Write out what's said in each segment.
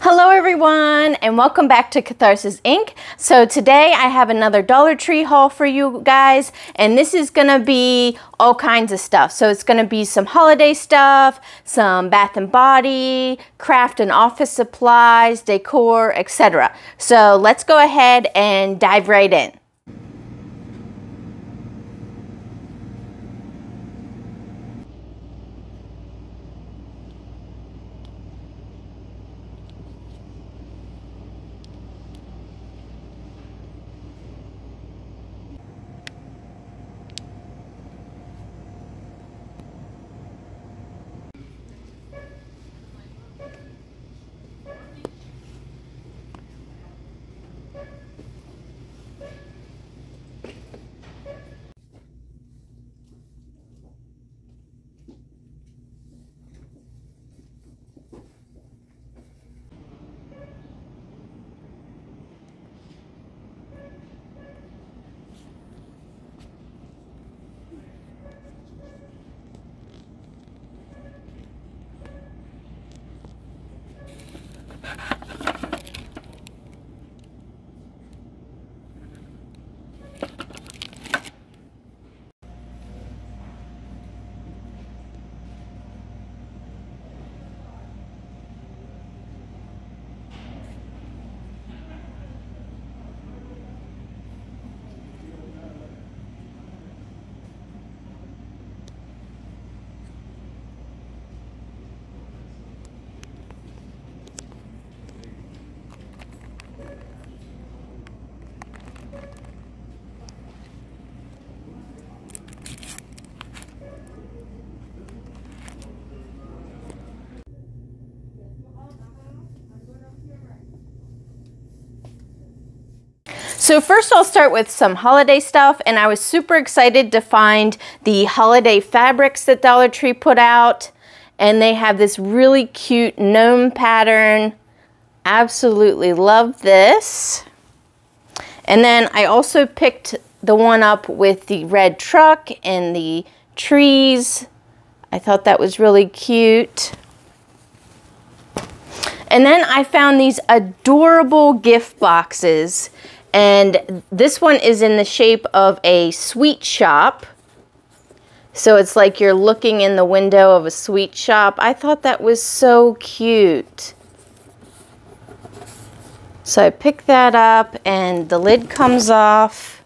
Hello everyone and welcome back to Catharsis Inc. So today I have another Dollar Tree haul for you guys and this is going to be all kinds of stuff. So it's going to be some holiday stuff, some bath and body, craft and office supplies, decor, etc. So let's go ahead and dive right in. So first I'll start with some holiday stuff and I was super excited to find the holiday fabrics that Dollar Tree put out and they have this really cute gnome pattern. Absolutely love this. And then I also picked the one up with the red truck and the trees. I thought that was really cute. And then I found these adorable gift boxes and this one is in the shape of a sweet shop. So it's like you're looking in the window of a sweet shop. I thought that was so cute. So I pick that up and the lid comes off.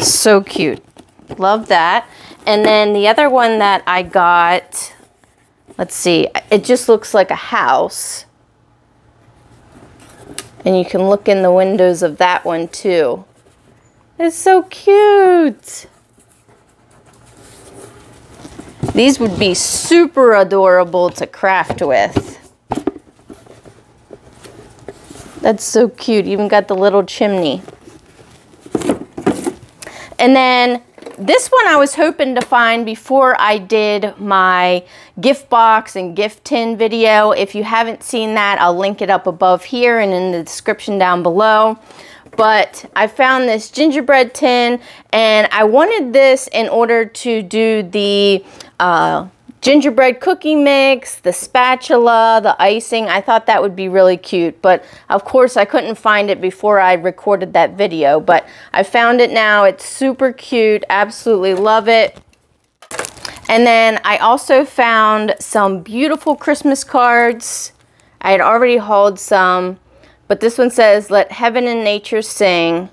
So cute. Love that. And then the other one that I got, let's see, it just looks like a house. And you can look in the windows of that one too. It's so cute. These would be super adorable to craft with. That's so cute. Even got the little chimney. And then this one I was hoping to find before I did my gift box and gift tin video. If you haven't seen that, I'll link it up above here and in the description down below. But I found this gingerbread tin and I wanted this in order to do the uh, gingerbread cookie mix, the spatula, the icing. I thought that would be really cute, but of course I couldn't find it before I recorded that video, but I found it now. It's super cute. Absolutely love it. And then I also found some beautiful Christmas cards. I had already hauled some, but this one says, let heaven and nature sing.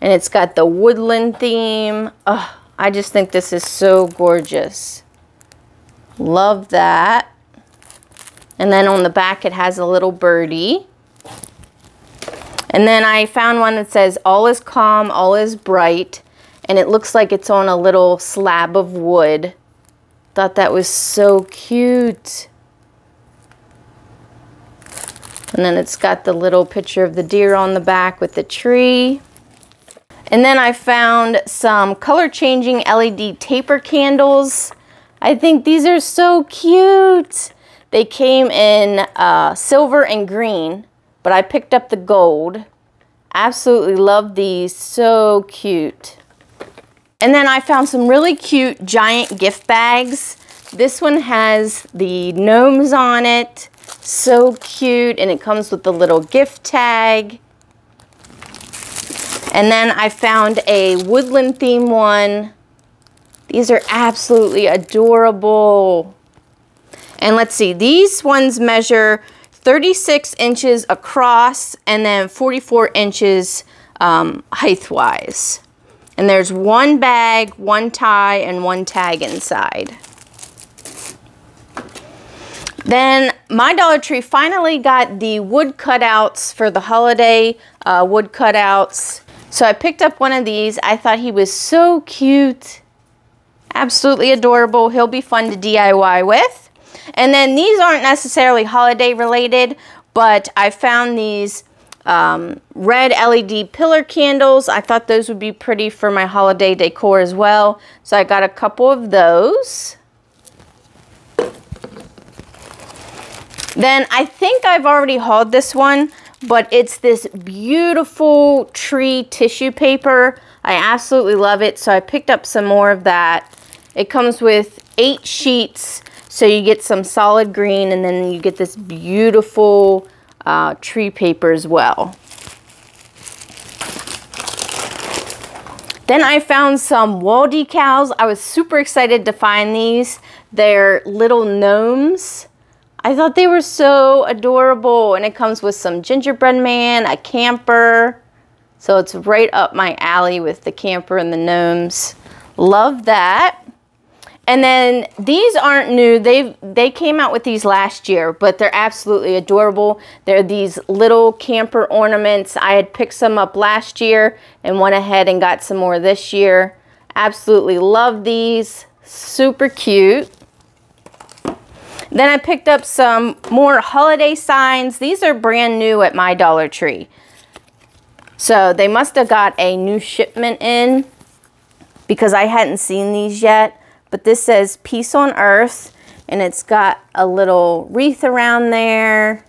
And it's got the woodland theme. Oh, I just think this is so gorgeous. Love that. And then on the back it has a little birdie. And then I found one that says, all is calm, all is bright. And it looks like it's on a little slab of wood. Thought that was so cute. And then it's got the little picture of the deer on the back with the tree. And then I found some color changing LED taper candles. I think these are so cute. They came in uh, silver and green, but I picked up the gold. Absolutely love these. So cute. And then I found some really cute giant gift bags. This one has the gnomes on it. So cute. And it comes with the little gift tag. And then I found a woodland theme one. These are absolutely adorable. And let's see, these ones measure 36 inches across and then 44 inches um, height-wise. And there's one bag, one tie, and one tag inside. Then my Dollar Tree finally got the wood cutouts for the holiday uh, wood cutouts. So I picked up one of these. I thought he was so cute. Absolutely adorable. He'll be fun to DIY with. And then these aren't necessarily holiday related, but I found these um, red LED pillar candles. I thought those would be pretty for my holiday decor as well. So I got a couple of those. Then I think I've already hauled this one, but it's this beautiful tree tissue paper. I absolutely love it. So I picked up some more of that. It comes with eight sheets so you get some solid green and then you get this beautiful uh, tree paper as well. Then I found some wall decals. I was super excited to find these. They're little gnomes. I thought they were so adorable. And it comes with some gingerbread man, a camper. So it's right up my alley with the camper and the gnomes. Love that. And then these aren't new. They they came out with these last year, but they're absolutely adorable. They're these little camper ornaments. I had picked some up last year and went ahead and got some more this year. Absolutely love these. Super cute. Then I picked up some more holiday signs. These are brand new at my Dollar Tree. So they must have got a new shipment in because I hadn't seen these yet. But this says Peace on Earth, and it's got a little wreath around there.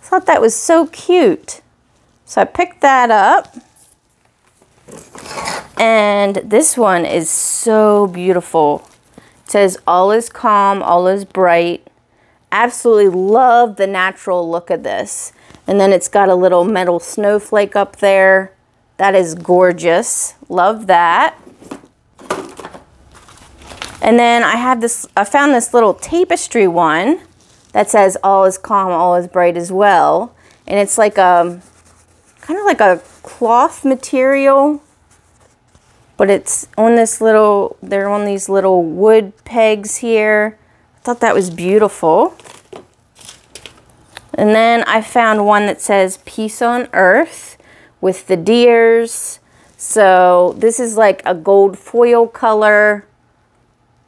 I thought that was so cute. So I picked that up. And this one is so beautiful. It says, all is calm, all is bright. Absolutely love the natural look of this. And then it's got a little metal snowflake up there. That is gorgeous. Love that. And then I have this, I found this little tapestry one that says all is calm, all is bright as well. And it's like a, kind of like a cloth material, but it's on this little, they're on these little wood pegs here. I thought that was beautiful. And then I found one that says peace on earth with the deers. So this is like a gold foil color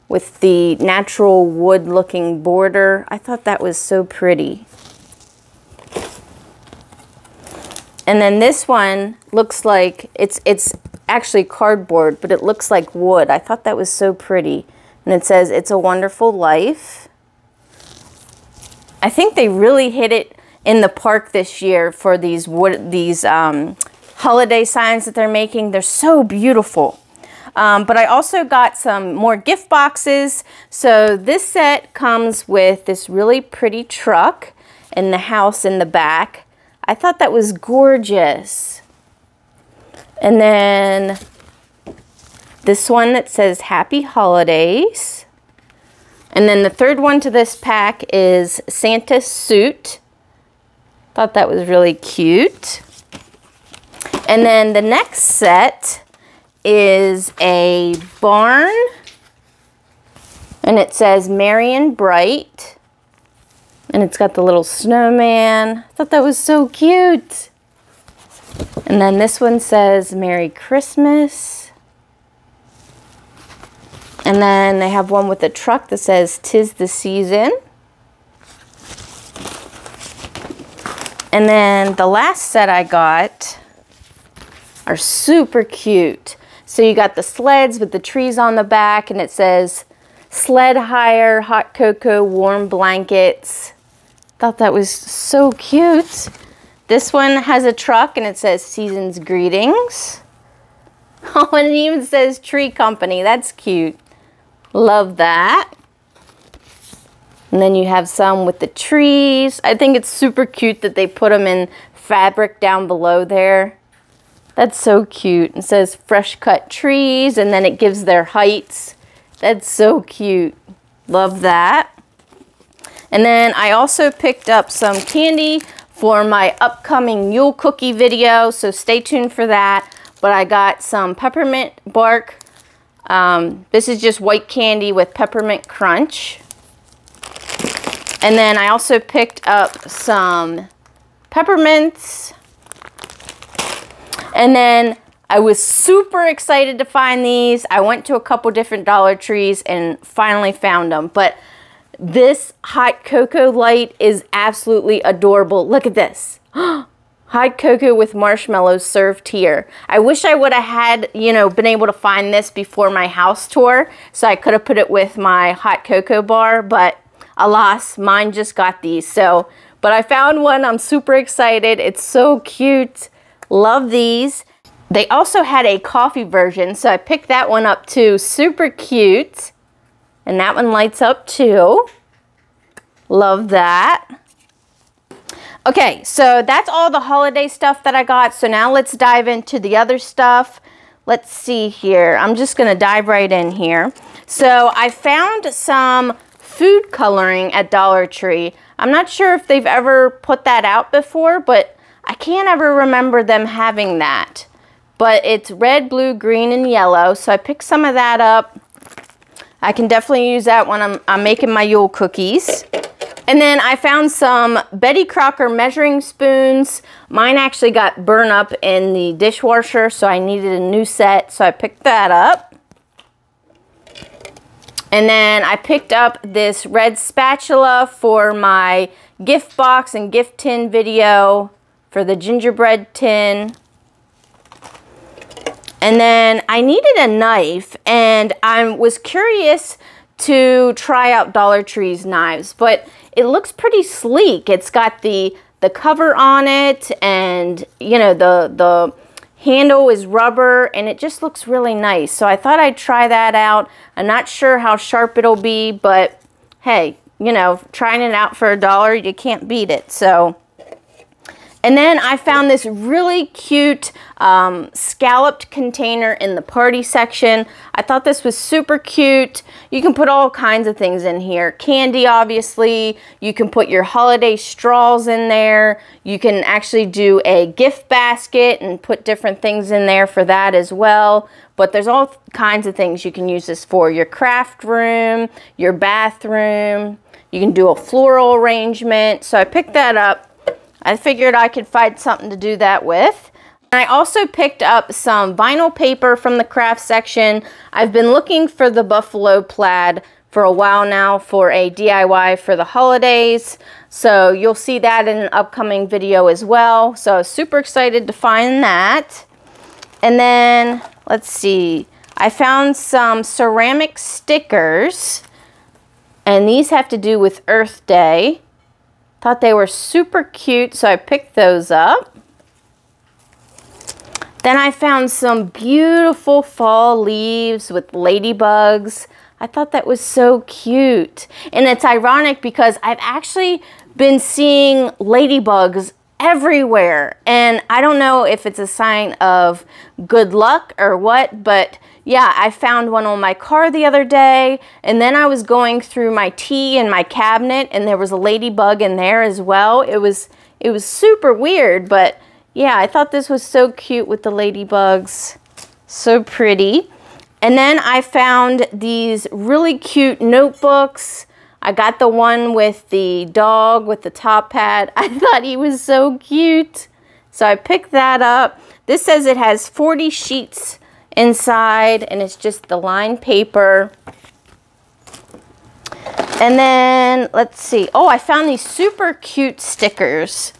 with the natural wood looking border. I thought that was so pretty. And then this one looks like, it's, it's actually cardboard, but it looks like wood. I thought that was so pretty. And it says, it's a wonderful life. I think they really hit it in the park this year for these wood, these um, holiday signs that they're making. They're so beautiful. Um, but I also got some more gift boxes. So this set comes with this really pretty truck and the house in the back. I thought that was gorgeous. And then this one that says Happy Holidays. And then the third one to this pack is Santa's suit. Thought that was really cute. And then the next set is a barn and it says Marion Bright and it's got the little snowman. I thought that was so cute. And then this one says Merry Christmas. And then they have one with a truck that says Tis the Season. And then the last set I got are super cute. So you got the sleds with the trees on the back and it says sled hire, hot cocoa, warm blankets. Thought that was so cute. This one has a truck and it says season's greetings. Oh, and it even says Tree Company. That's cute. Love that. And then you have some with the trees. I think it's super cute that they put them in fabric down below there. That's so cute. It says fresh cut trees and then it gives their heights. That's so cute. Love that. And then I also picked up some candy for my upcoming Yule cookie video, so stay tuned for that. But I got some peppermint bark. Um, this is just white candy with peppermint crunch. And then I also picked up some peppermints. And then I was super excited to find these. I went to a couple different Dollar Trees and finally found them. But this hot cocoa light is absolutely adorable. Look at this. hot cocoa with marshmallows served here. I wish I would have had, you know, been able to find this before my house tour. So I could have put it with my hot cocoa bar. But alas, mine just got these. So, but I found one. I'm super excited. It's so cute. Love these. They also had a coffee version, so I picked that one up too. Super cute. And that one lights up too. Love that. Okay, so that's all the holiday stuff that I got. So now let's dive into the other stuff. Let's see here. I'm just going to dive right in here. So I found some food coloring at Dollar Tree. I'm not sure if they've ever put that out before, but I can't ever remember them having that. But it's red, blue, green, and yellow. So I picked some of that up. I can definitely use that when I'm, I'm making my Yule cookies. And then I found some Betty Crocker measuring spoons. Mine actually got burned up in the dishwasher, so I needed a new set. So I picked that up. And then I picked up this red spatula for my gift box and gift tin video for the gingerbread tin. And then I needed a knife and I was curious to try out Dollar Tree's knives, but it looks pretty sleek. It's got the the cover on it and you know the the handle is rubber and it just looks really nice. So I thought I'd try that out. I'm not sure how sharp it'll be, but hey, you know, trying it out for a dollar, you can't beat it. So and then I found this really cute um, scalloped container in the party section. I thought this was super cute. You can put all kinds of things in here. Candy, obviously. You can put your holiday straws in there. You can actually do a gift basket and put different things in there for that as well. But there's all kinds of things you can use this for. Your craft room, your bathroom. You can do a floral arrangement. So I picked that up I figured I could find something to do that with. And I also picked up some vinyl paper from the craft section. I've been looking for the buffalo plaid for a while now for a DIY for the holidays. So you'll see that in an upcoming video as well. So super excited to find that. And then, let's see, I found some ceramic stickers. And these have to do with Earth Day. Thought they were super cute, so I picked those up. Then I found some beautiful fall leaves with ladybugs. I thought that was so cute. And it's ironic because I've actually been seeing ladybugs everywhere. And I don't know if it's a sign of good luck or what, but yeah, I found one on my car the other day, and then I was going through my tea in my cabinet, and there was a ladybug in there as well. It was it was super weird, but yeah, I thought this was so cute with the ladybugs. So pretty. And then I found these really cute notebooks. I got the one with the dog with the top hat. I thought he was so cute. So I picked that up. This says it has 40 sheets inside and it's just the lined paper. And then, let's see. Oh, I found these super cute stickers.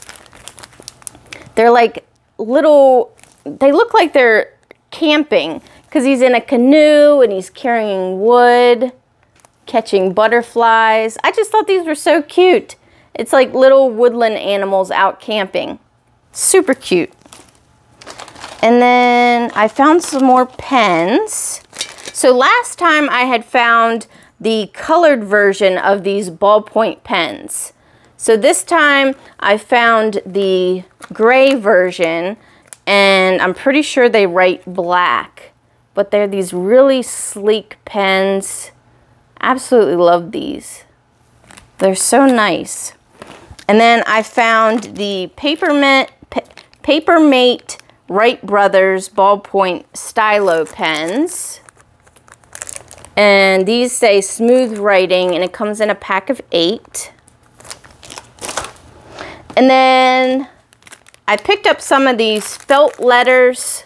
They're like little, they look like they're camping because he's in a canoe and he's carrying wood, catching butterflies. I just thought these were so cute. It's like little woodland animals out camping. Super cute. And then I found some more pens. So last time I had found the colored version of these ballpoint pens. So this time I found the gray version and I'm pretty sure they write black. But they're these really sleek pens. Absolutely love these. They're so nice. And then I found the Papermate, Papermate Write Brothers ballpoint stylo pens. And these say smooth writing and it comes in a pack of eight. And then I picked up some of these felt letters.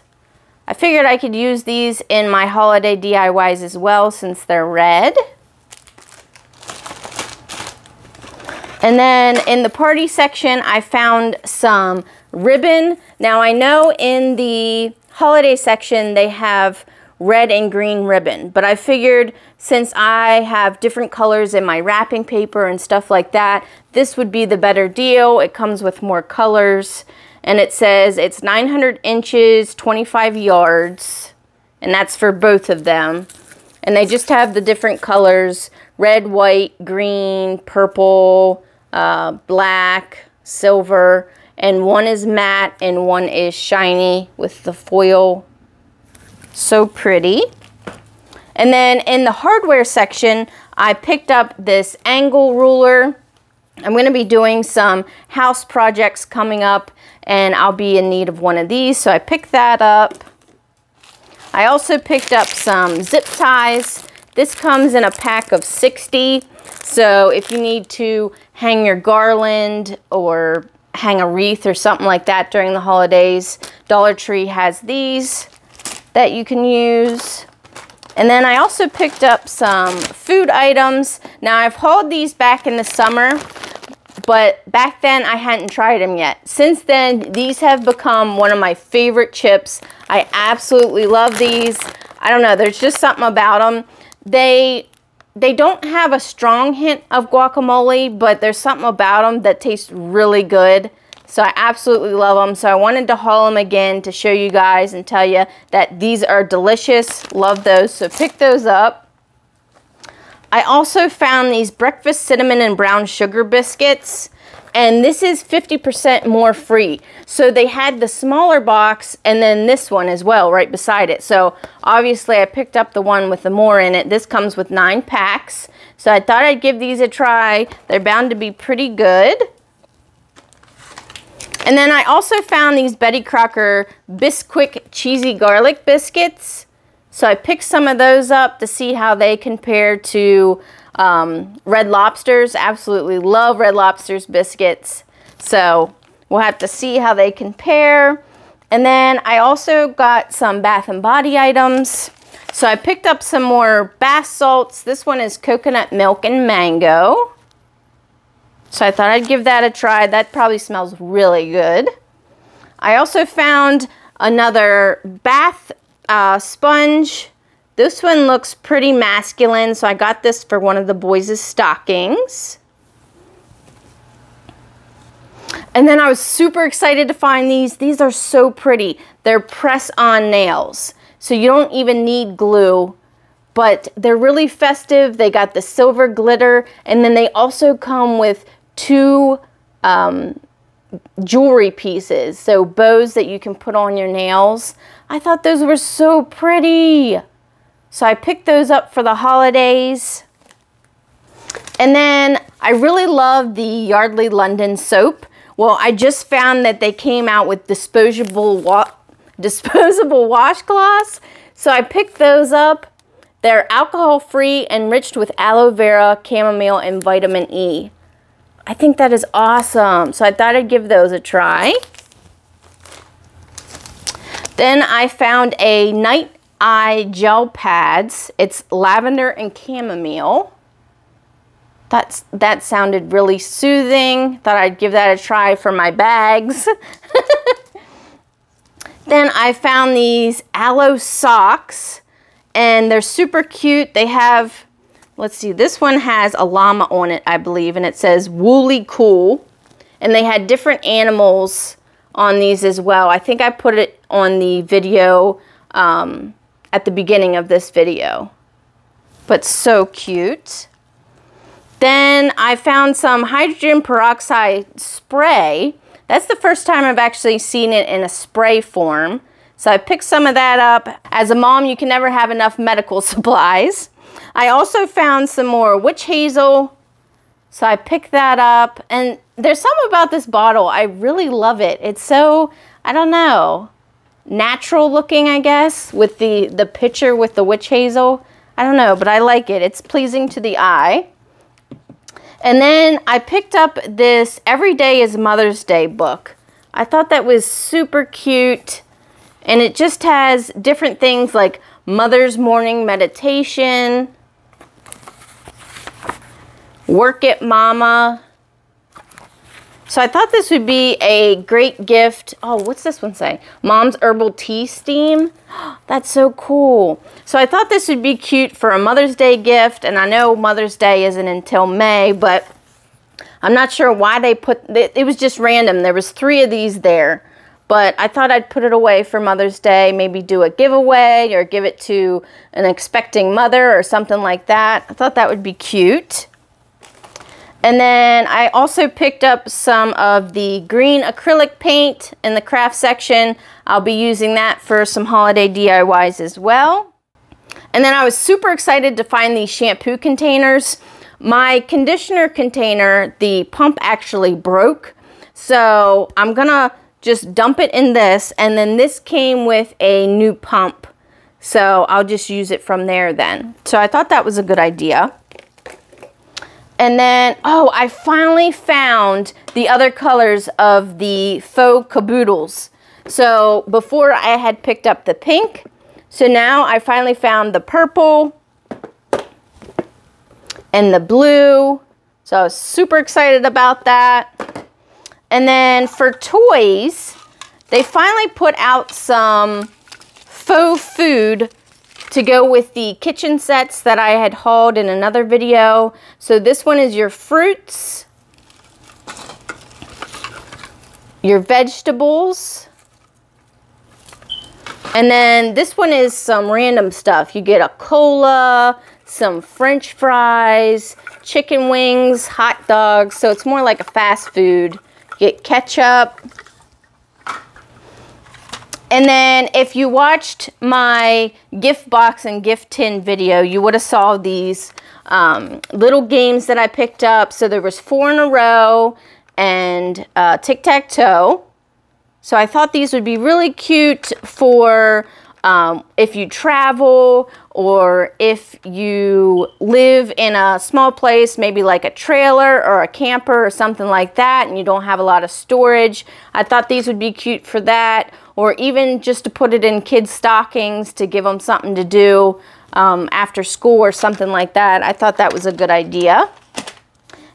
I figured I could use these in my holiday DIYs as well since they're red. And then in the party section, I found some ribbon. Now I know in the holiday section, they have red and green ribbon. But I figured since I have different colors in my wrapping paper and stuff like that, this would be the better deal. It comes with more colors and it says it's 900 inches, 25 yards, and that's for both of them. And they just have the different colors, red, white, green, purple, uh, black, silver, and one is matte and one is shiny with the foil so pretty. And then in the hardware section, I picked up this angle ruler. I'm going to be doing some house projects coming up and I'll be in need of one of these. So I picked that up. I also picked up some zip ties. This comes in a pack of 60. So if you need to hang your garland or hang a wreath or something like that during the holidays, Dollar Tree has these that you can use. And then I also picked up some food items. Now I've hauled these back in the summer, but back then I hadn't tried them yet. Since then, these have become one of my favorite chips. I absolutely love these. I don't know, there's just something about them. They they don't have a strong hint of guacamole, but there's something about them that tastes really good. So I absolutely love them. So I wanted to haul them again to show you guys and tell you that these are delicious. Love those. So pick those up. I also found these breakfast cinnamon and brown sugar biscuits and this is 50% more free. So they had the smaller box and then this one as well right beside it. So obviously I picked up the one with the more in it. This comes with nine packs. So I thought I'd give these a try. They're bound to be pretty good. And then I also found these Betty Crocker Bisquick Cheesy Garlic Biscuits. So I picked some of those up to see how they compare to um, Red Lobsters. Absolutely love Red Lobster's biscuits. So we'll have to see how they compare. And then I also got some Bath and Body items. So I picked up some more bath salts. This one is coconut milk and mango. So I thought I'd give that a try. That probably smells really good. I also found another bath uh, sponge. This one looks pretty masculine, so I got this for one of the boys' stockings. And then I was super excited to find these. These are so pretty. They're press-on nails, so you don't even need glue but they're really festive. They got the silver glitter, and then they also come with two um, jewelry pieces, so bows that you can put on your nails. I thought those were so pretty. So I picked those up for the holidays. And then I really love the Yardley London soap. Well, I just found that they came out with disposable wa disposable washcloths. So I picked those up. They're alcohol-free, enriched with aloe vera, chamomile, and vitamin E. I think that is awesome. So I thought I'd give those a try. Then I found a night eye gel pads. It's lavender and chamomile. That's, that sounded really soothing. Thought I'd give that a try for my bags. then I found these aloe socks and they're super cute. They have Let's see, this one has a llama on it, I believe, and it says Woolly Cool. And they had different animals on these as well. I think I put it on the video um, at the beginning of this video. But so cute. Then I found some hydrogen peroxide spray. That's the first time I've actually seen it in a spray form. So I picked some of that up. As a mom, you can never have enough medical supplies. I also found some more witch hazel. So I picked that up. And there's something about this bottle. I really love it. It's so, I don't know, natural looking, I guess, with the, the picture with the witch hazel. I don't know, but I like it. It's pleasing to the eye. And then I picked up this Every Day is Mother's Day book. I thought that was super cute. And it just has different things like Mother's Morning Meditation, Work It Mama. So I thought this would be a great gift. Oh, what's this one say? Mom's Herbal Tea Steam. That's so cool. So I thought this would be cute for a Mother's Day gift. And I know Mother's Day isn't until May, but I'm not sure why they put, it was just random. There was three of these there. But I thought I'd put it away for Mother's Day, maybe do a giveaway or give it to an expecting mother or something like that. I thought that would be cute. And then I also picked up some of the green acrylic paint in the craft section. I'll be using that for some holiday DIYs as well. And then I was super excited to find these shampoo containers. My conditioner container, the pump actually broke. So I'm gonna just dump it in this and then this came with a new pump. So I'll just use it from there then. So I thought that was a good idea. And then, oh, I finally found the other colors of the faux caboodles. So before I had picked up the pink. So now I finally found the purple and the blue. So I was super excited about that. And then for toys, they finally put out some faux food to go with the kitchen sets that I had hauled in another video. So this one is your fruits, your vegetables, and then this one is some random stuff. You get a cola, some french fries, chicken wings, hot dogs. So it's more like a fast food. get ketchup, and then if you watched my gift box and gift tin video, you would have saw these um, little games that I picked up. So there was four in a row and uh, tic-tac-toe. So I thought these would be really cute for um, if you travel or if you live in a small place, maybe like a trailer or a camper or something like that, and you don't have a lot of storage. I thought these would be cute for that or even just to put it in kids' stockings to give them something to do um, after school or something like that. I thought that was a good idea.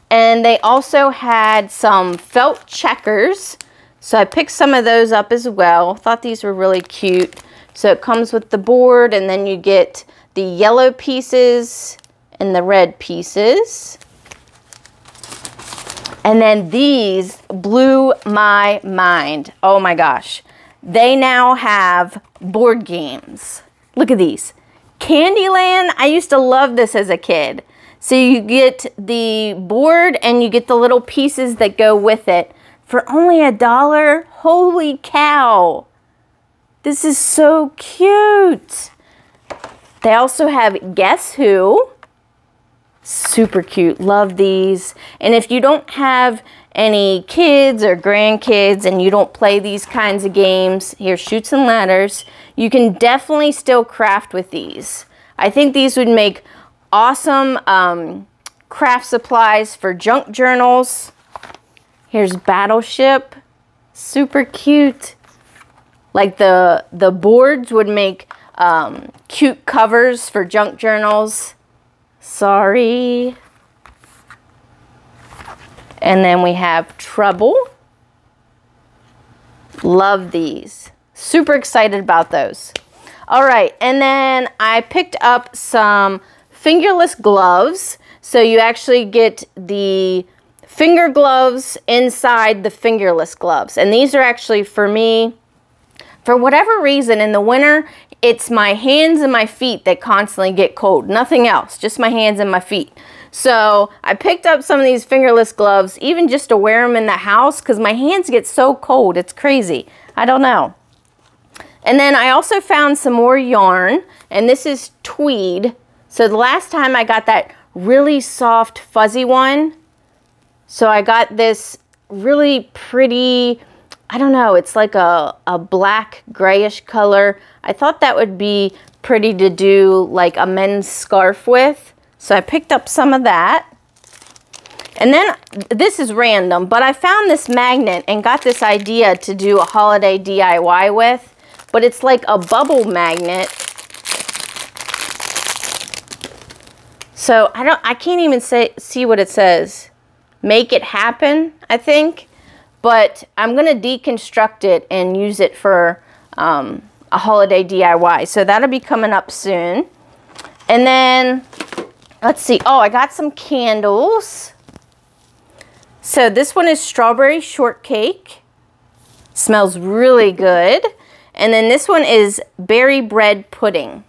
And they also had some felt checkers. So I picked some of those up as well. Thought these were really cute. So it comes with the board and then you get the yellow pieces and the red pieces. And then these blew my mind. Oh my gosh they now have board games. Look at these. Candyland, I used to love this as a kid. So you get the board and you get the little pieces that go with it for only a dollar. Holy cow. This is so cute. They also have Guess Who. Super cute. Love these. And if you don't have any kids or grandkids and you don't play these kinds of games, here, Chutes and Ladders, you can definitely still craft with these. I think these would make awesome um, craft supplies for junk journals. Here's Battleship, super cute. Like the, the boards would make um, cute covers for junk journals. Sorry. And then we have Trouble. Love these. Super excited about those. All right, and then I picked up some fingerless gloves. So you actually get the finger gloves inside the fingerless gloves. And these are actually for me, for whatever reason in the winter, it's my hands and my feet that constantly get cold. Nothing else, just my hands and my feet. So I picked up some of these fingerless gloves, even just to wear them in the house because my hands get so cold. It's crazy. I don't know. And then I also found some more yarn, and this is tweed. So the last time I got that really soft fuzzy one, so I got this really pretty, I don't know, it's like a, a black grayish color. I thought that would be pretty to do like a men's scarf with. So I picked up some of that. And then, this is random, but I found this magnet and got this idea to do a holiday DIY with. But it's like a bubble magnet. So I don't, I can't even say, see what it says make it happen, I think. But I'm going to deconstruct it and use it for um, a holiday DIY. So that'll be coming up soon. And then, let's see. Oh, I got some candles. So this one is strawberry shortcake. Smells really good. And then this one is berry bread pudding.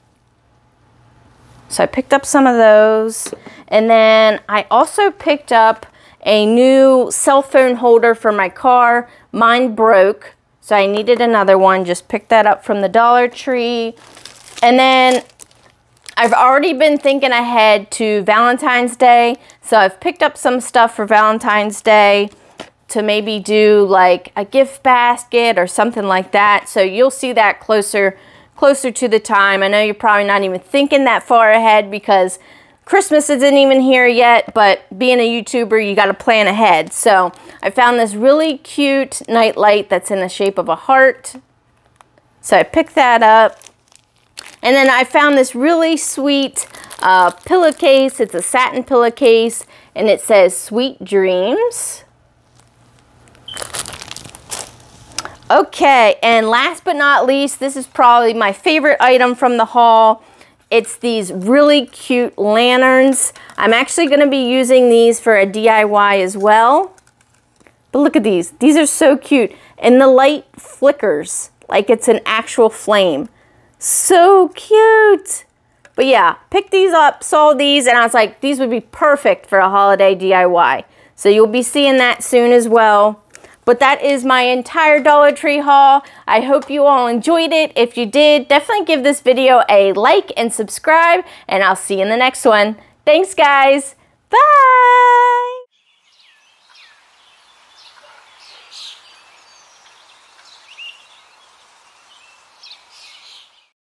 So I picked up some of those. And then I also picked up a new cell phone holder for my car. Mine broke, so I needed another one. Just picked that up from the Dollar Tree. And then I've already been thinking ahead to Valentine's Day. So I've picked up some stuff for Valentine's Day to maybe do like a gift basket or something like that. So you'll see that closer closer to the time. I know you're probably not even thinking that far ahead because Christmas isn't even here yet, but being a YouTuber, you got to plan ahead. So I found this really cute night light that's in the shape of a heart. So I picked that up. And then I found this really sweet uh, pillowcase. It's a satin pillowcase, and it says Sweet Dreams. Okay, and last but not least, this is probably my favorite item from the haul. It's these really cute lanterns. I'm actually going to be using these for a DIY as well. But look at these. These are so cute. And the light flickers like it's an actual flame. So cute. But yeah, picked these up, saw these, and I was like, these would be perfect for a holiday DIY. So you'll be seeing that soon as well. But that is my entire Dollar Tree haul. I hope you all enjoyed it. If you did, definitely give this video a like and subscribe, and I'll see you in the next one. Thanks, guys. Bye.